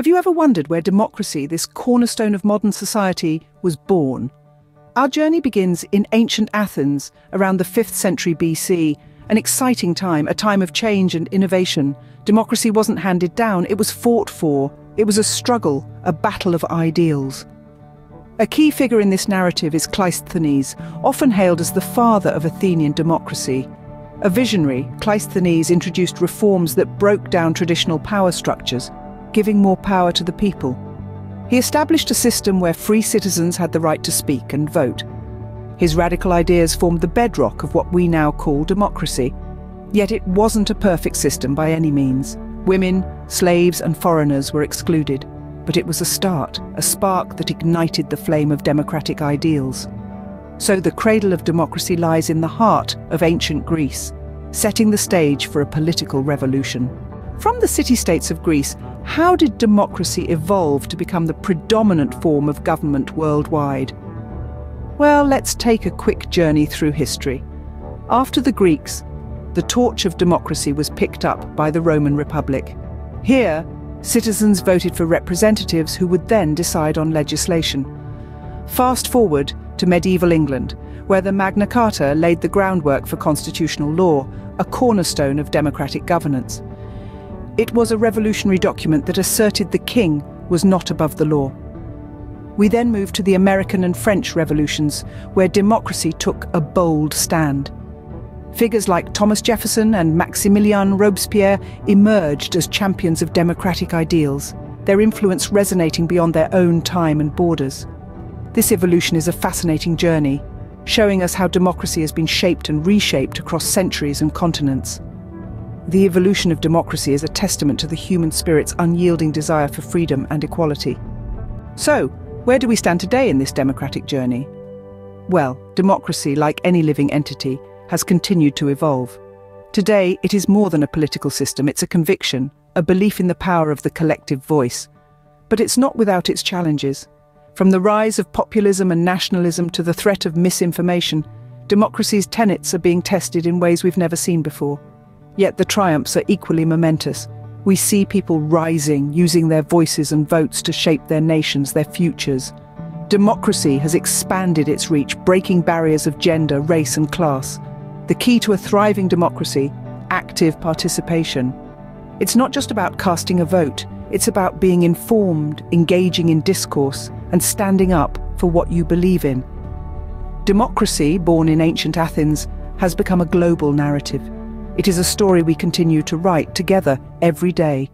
Have you ever wondered where democracy, this cornerstone of modern society, was born? Our journey begins in ancient Athens around the 5th century BC, an exciting time, a time of change and innovation. Democracy wasn't handed down, it was fought for. It was a struggle, a battle of ideals. A key figure in this narrative is Cleisthenes, often hailed as the father of Athenian democracy. A visionary, Cleisthenes introduced reforms that broke down traditional power structures, giving more power to the people. He established a system where free citizens had the right to speak and vote. His radical ideas formed the bedrock of what we now call democracy. Yet it wasn't a perfect system by any means. Women, slaves and foreigners were excluded. But it was a start, a spark that ignited the flame of democratic ideals. So the cradle of democracy lies in the heart of ancient Greece, setting the stage for a political revolution. From the city-states of Greece, how did democracy evolve to become the predominant form of government worldwide? Well, let's take a quick journey through history. After the Greeks, the torch of democracy was picked up by the Roman Republic. Here, citizens voted for representatives who would then decide on legislation. Fast forward to medieval England, where the Magna Carta laid the groundwork for constitutional law, a cornerstone of democratic governance. It was a revolutionary document that asserted the king was not above the law. We then moved to the American and French revolutions, where democracy took a bold stand. Figures like Thomas Jefferson and Maximilien Robespierre emerged as champions of democratic ideals, their influence resonating beyond their own time and borders. This evolution is a fascinating journey, showing us how democracy has been shaped and reshaped across centuries and continents. The evolution of democracy is a testament to the human spirit's unyielding desire for freedom and equality. So, where do we stand today in this democratic journey? Well, democracy, like any living entity, has continued to evolve. Today, it is more than a political system, it's a conviction, a belief in the power of the collective voice. But it's not without its challenges. From the rise of populism and nationalism to the threat of misinformation, democracy's tenets are being tested in ways we've never seen before. Yet the triumphs are equally momentous. We see people rising, using their voices and votes to shape their nations, their futures. Democracy has expanded its reach, breaking barriers of gender, race and class. The key to a thriving democracy, active participation. It's not just about casting a vote, it's about being informed, engaging in discourse, and standing up for what you believe in. Democracy, born in ancient Athens, has become a global narrative. It is a story we continue to write together every day